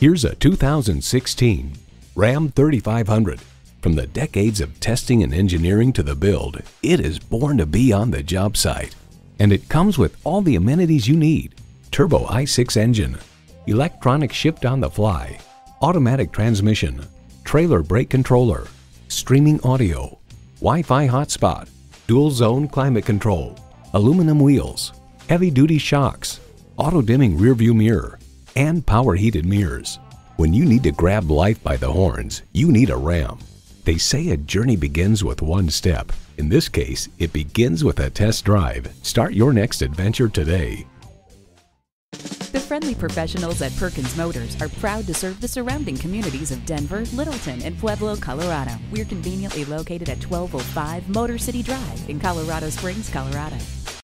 Here's a 2016 Ram 3500. From the decades of testing and engineering to the build, it is born to be on the job site. And it comes with all the amenities you need. Turbo i6 engine, electronic shift on the fly, automatic transmission, trailer brake controller, streaming audio, Wi-Fi hotspot, dual zone climate control, aluminum wheels, heavy duty shocks, auto dimming rearview mirror, and power heated mirrors. When you need to grab life by the horns, you need a Ram. They say a journey begins with one step. In this case, it begins with a test drive. Start your next adventure today. The friendly professionals at Perkins Motors are proud to serve the surrounding communities of Denver, Littleton, and Pueblo, Colorado. We're conveniently located at 1205 Motor City Drive in Colorado Springs, Colorado.